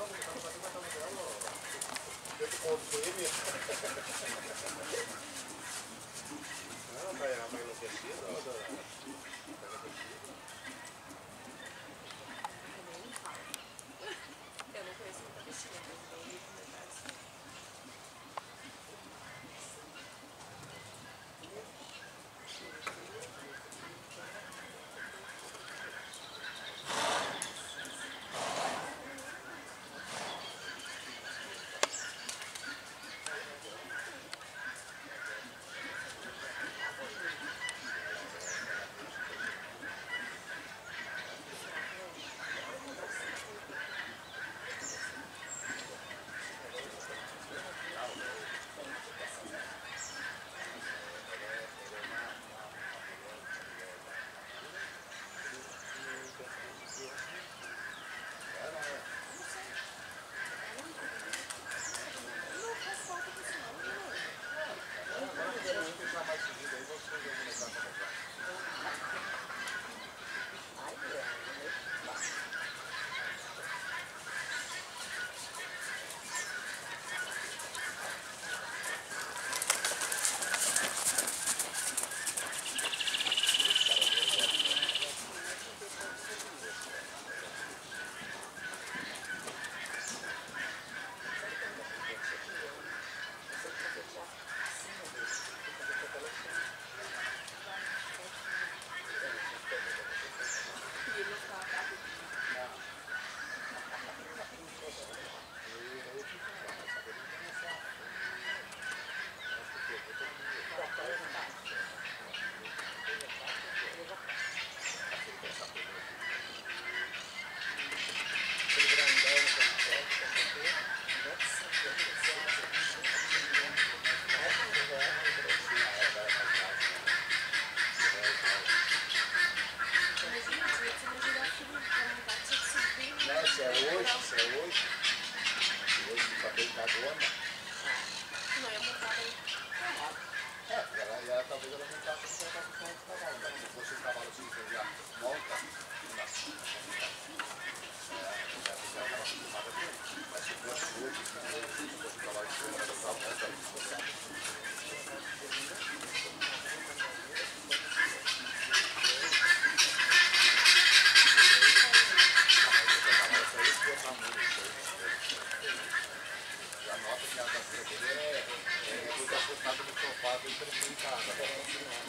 Não, mas não precisa, ó, se é hoje, se é hoje. Hoje o papel tá gorda. Não, eu não montava aí. É, ela, ela, talvez ela não estava com o cavalo, mas se fosse o cavalo prejudicada. É.